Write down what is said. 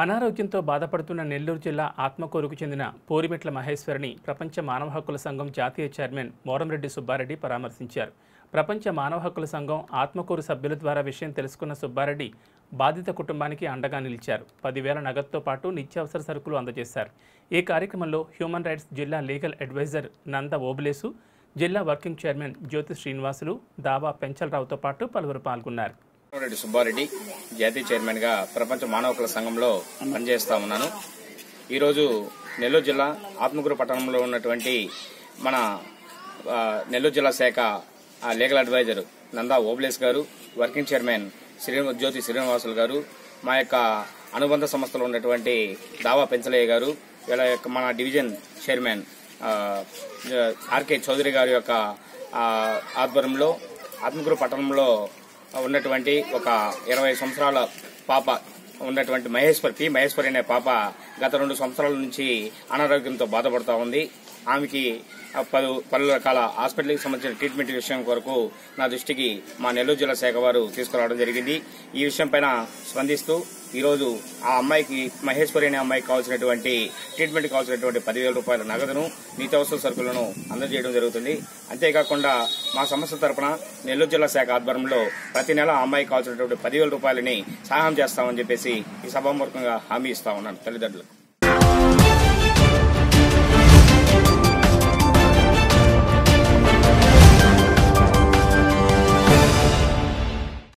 అనారోగ్యంతో బాధపడుతున్న నెల్లూరు జిల్లా ఆత్మకూరుకు చెందిన పోరిమెట్ల మహేశ్వరిని ప్రపంచ మానవ హక్కుల సంఘం జాతీయ చైర్మన్ మోరంరెడ్డి సుబ్బారెడ్డి పరామర్శించారు. ప్రపంచ మానవ హక్కుల సంఘం ఆత్మకూరు సభ్యుల ద్వారా విషయం తెలుసుకున్న సుబ్బారెడ్డి బాధిత కుటుంబానికి అండగా నిలిచారు. పదివేల నగదుతో పాటు నిత్యావసర సరుకులు అందజేశారు. ఈ కార్యక్రమంలో హ్యూమన్ రైట్స్ జిల్లా లీగల్ అడ్వైజర్ నంద ఓబులేసు జిల్లా వర్కింగ్ చైర్మన్ జ్యోతి శ్రీనివాసులు దావా పెంచలరావుతో పాటు పలువురు పాల్గొన్నారు. రెడ్డి సుబ్బారెడ్డి జాతీయ చైర్మన్గా ప్రపంచ మానవ హక్కుల సంఘంలో పనిచేస్తా ఉన్నాను. ఈరోజు నెల్లూరు జిల్లా ఆత్మకూరు పట్టణంలో ఉన్నటువంటి మన నెల్లూరు జిల్లా శాఖ లీగల్ అడ్వైజర్ నందా ఓబ్లేస్ గారు వర్కింగ్ చైర్మన్ శ్రీ జ్యోతి శ్రీనివాసులు గారు మా యొక్క అనుబంధ సంస్థలో ఉన్నటువంటి దావా పెంచలయ్య గారు వీళ్ళ యొక్క మన డివిజన్ చైర్మన్ ఆర్కే చౌదరి గారి యొక్క ఆధ్వర్యంలో ఆత్మకూరు పట్టణంలో ఉన్నటువంటి ఒక ఇరవై సంవత్సరాల పాప ఉన్నటువంటి మహేశ్వరి పి మహేశ్వరి అనే పాప గత రెండు సంవత్సరాల నుంచి అనారోగ్యంతో బాధపడుతూ ఉంది. ఆమెకి పలు పలు రకాల హాస్పిటల్కి సంబంధించిన ట్రీట్మెంట్ విషయం కొరకు నా దృష్టికి మా నెల్లూరు జిల్లా శాఖ వారు తీసుకురావడం జరిగింది. ఈ విషయం పైన స్పందిస్తూ ఈరోజు ఆ అమ్మాయికి మహేశ్వరి అనే అమ్మాయికి కావాల్సినటువంటి ట్రీట్మెంట్ కావాల్సినటువంటి పదివేల రూపాయల నగదును నిత్యావసర సరుకులను అందజేయడం జరుగుతుంది. అంతేకాకుండా మా సంస్థ తరపున నెల్లూరు జిల్లా శాఖ ఆధ్వర్యంలో ప్రతి నెల ఆ అమ్మాయికి కావాల్సినటువంటి పదివేల రూపాయలని సహాయం చేస్తామని చెప్పేసి ఈ సభామూర్ఖంగా హామీ ఇస్తా ఉన్నాను. తల్లిదండ్రులకు.